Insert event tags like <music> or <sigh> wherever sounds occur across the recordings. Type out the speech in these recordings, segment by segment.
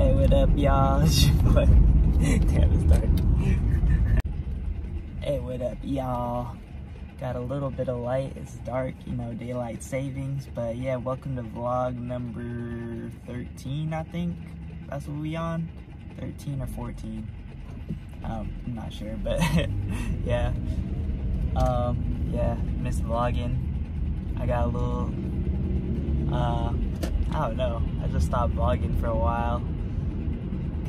Hey, what up, y'all? <laughs> It's your boy. Damn, it's dark. hey, what up, y'all? Got a little bit of light. It's dark, you know, daylight savings. But yeah, welcome to vlog number 13, I think. That's what we on. 13 or 14. Um, I'm not sure, but <laughs> yeah. Um, yeah, miss vlogging. I got a little, uh, I don't know. I just stopped vlogging for a while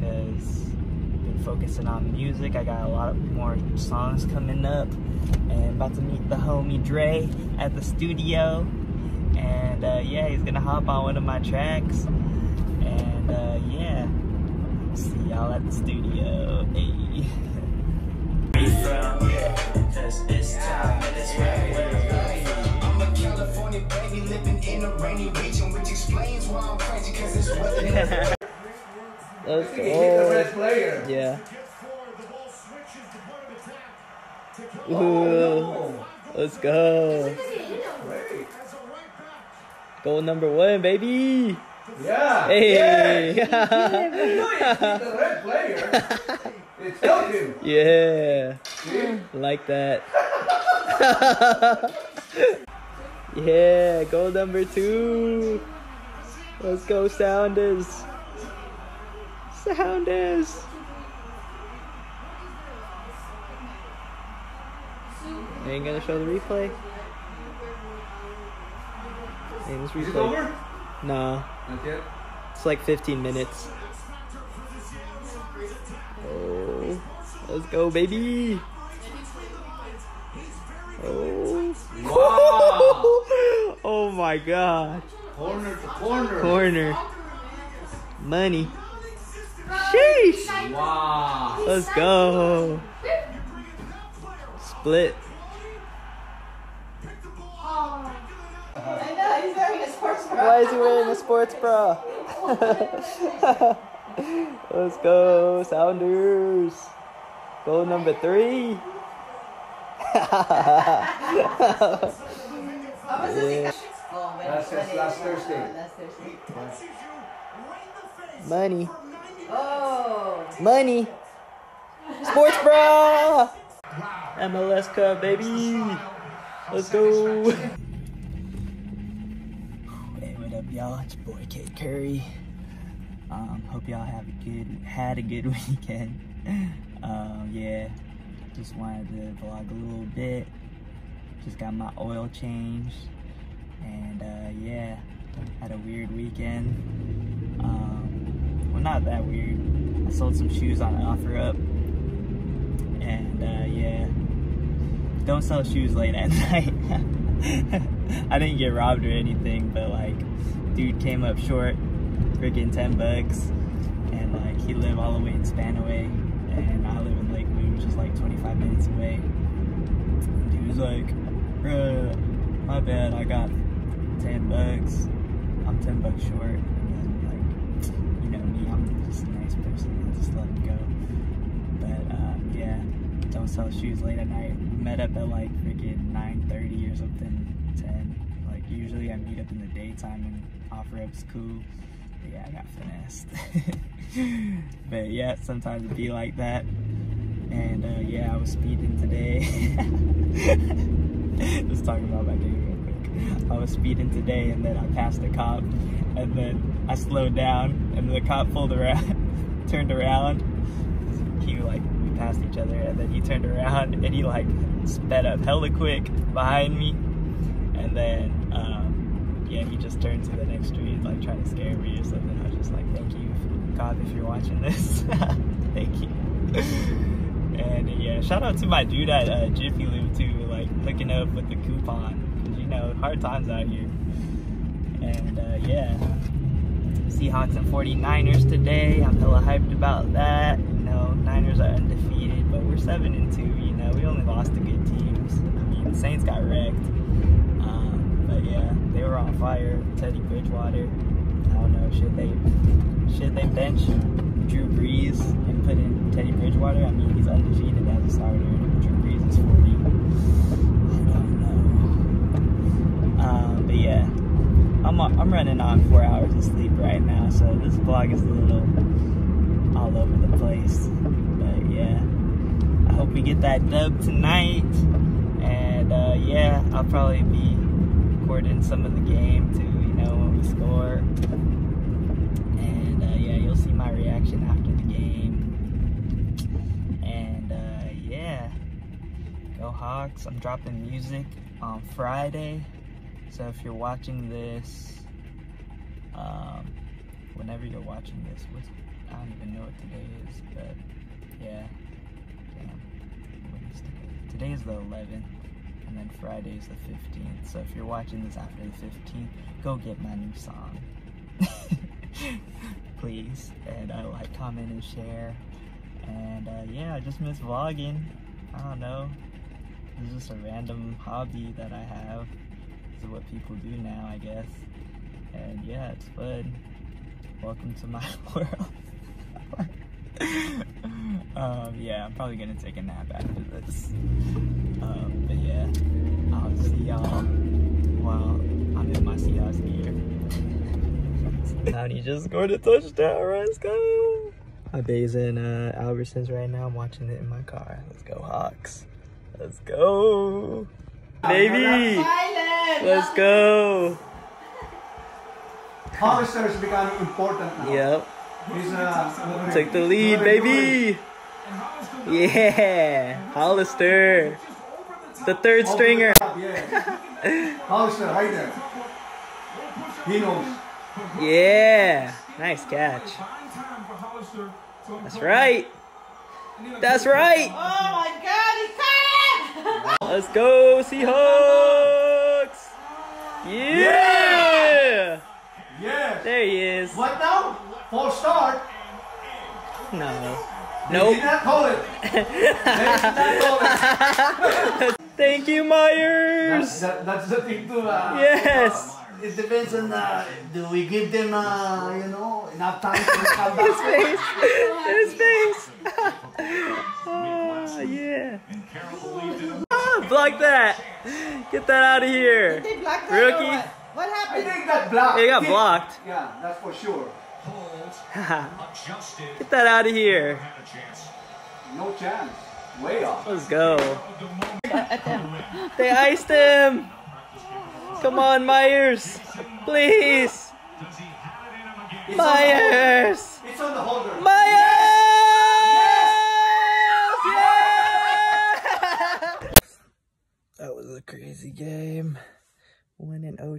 because been focusing on music. I got a lot of more songs coming up and about to meet the homie Dre at the studio. And uh, yeah, he's gonna hop on one of my tracks. And uh, yeah, see y'all at the studio. Hey. California baby living in a rainy region, which explains why I'm crazy, cause it's weather. <laughs> Let's Hit the red go. player. Yeah. Ooh, oh, let's go. Great. Goal number one, baby. Yeah. Hey. Yeah. <laughs> You hit the red player. It's helping. yeah. See? Like that. <laughs> yeah, goal number two. Let's go, Sounders. Sounders. You ain't gonna show the replay? Hey, this Is it replay. over? Nah, Not yet. it's like 15 minutes. Oh, let's go, baby. Oh. <laughs> Wow. oh my god. corner to corner. Corner. Money. Sheesh. Wow. Let's go. Split. I know, he's wearing a sports bra. Why is he wearing a sports bra? <laughs> Let's go, Sounders. Goal number three. yeah. Oh, That's- that's wait, last wait, Thursday. Last Thursday. Money. Oh. Money. Sports bra. MLS Cup, baby. Let's go. Hey, what up, y'all? It's your boy K Curry. Um, hope y'all have a good, had a good <laughs> weekend. Um, yeah, just wanted to vlog a little bit. Just got my oil changed, and uh, yeah, had a weird weekend. Well, not that weird. I sold some shoes on OfferUp, and uh, yeah, don't sell shoes late at <laughs> night. I didn't get robbed or anything, but like, dude came up short, freaking 10 bucks, and like, he lived all the way in Spanaway, and I live in Lakewood, which is like 25 minutes away. And dude was like, bruh, my bad, I got 10 bucks. I'm 10 bucks short. And then, like, you know me, I'm just a nice person. I just let him go. But, uh, yeah, don't sell shoes late at night. Met up at like freaking 9.30 or something, 10. Like, usually I meet up in the daytime and offer up's cool. But yeah, I got finessed. <laughs> but yeah, sometimes it be like that. And uh, yeah, I was speeding today. <laughs> Just talking about my day real quick. I was speeding today and then I passed a cop and then I slowed down and the cop pulled around, <laughs> turned around. He like, passed each other and then he turned around and he like sped up hella quick behind me. And then, um, yeah, he just turned to the next street like trying to scare me or something. I was just like, thank you, god if you're watching this. <laughs> thank you. And yeah, shout out to my dude at uh, Jiffy Lube too, like hooking up with the coupon. You know, hard times out here. And uh, yeah, Seahawks and 49ers today. I'm hella hyped about that. Know, Niners are undefeated, but we're seven and two. You know, we only lost to good teams. I mean, the Saints got wrecked. Um, but yeah, they were on fire. Teddy Bridgewater. I don't know. Should they should they bench Drew Brees and put in Teddy Bridgewater? I mean, he's undefeated as a starter. Drew Brees is 40. I don't know. Um, but yeah, I'm I'm running on four hours of sleep right now, so this vlog is a little all over the place. But yeah, I hope we get that dub tonight. And uh, yeah, I'll probably be recording some of the game too. You know when we score. And uh, yeah, you'll see my reaction after the game. And uh, yeah, go Hawks! I'm dropping music on Friday. So if you're watching this, um, whenever you're watching this, I don't even know what today is, but yeah, damn, what is today? Today is the 11th, and then Friday is the 15th. So if you're watching this after the 15th, go get my new song, <laughs> please, and uh, like, comment, and share. And uh, yeah, I just miss vlogging. I don't know. It's just a random hobby that I have. This is what people do now, I guess. And yeah, it's fun. Welcome to my <laughs> world. um, yeah, I'm probably gonna take a nap after this. Um, but yeah, I'll see y'all while I'm in my Seahawks gear. <laughs> Tony just scored a touchdown. Let's go. My bay's in uh, Albertsons right now. I'm watching it in my car. Let's go Hawks. Let's go. Baby. Let's go. Hollister is becoming important now. Yep. He's uh, Take the lead, baby. Yeah. Hollister. The third stringer. Yeah. Hollister, right there. He knows. Yeah. Nice catch. That's right. That's right. Oh my god, he caught it! Let's go, Seahawks. Yeah. Yes. <laughs> There he is. What now? False start. No. They Nope. <laughs> did not call it. Not call it. Thank you, That's, Myers. that, that's the thing too. Uh, Yes. It depends on uh, do we give them uh, you know enough time to <laughs> come back. His back? face. His face. oh, yeah. Ah, block that. Get that out of here. They blocked that or Rookie. What? What I think that blocked. It got Yeah. blocked. Yeah, that's for sure. <laughs> Get that out of here. No chance. Way off. Let's go. They iced him. Come on, Myers. Please. Myers. It's on the holder. Myers! That was a crazy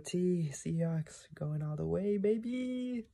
OT. Seahawks going all the way, baby.